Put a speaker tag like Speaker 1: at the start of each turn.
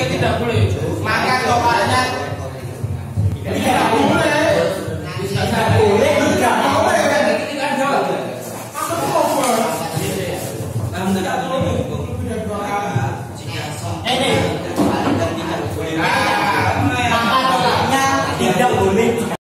Speaker 1: dia tidak boleh. Maka tokohnya
Speaker 2: tidak boleh. Tidak boleh. Tidak boleh. Tidak
Speaker 1: boleh tidak boleh tidak boleh
Speaker 3: tidak boleh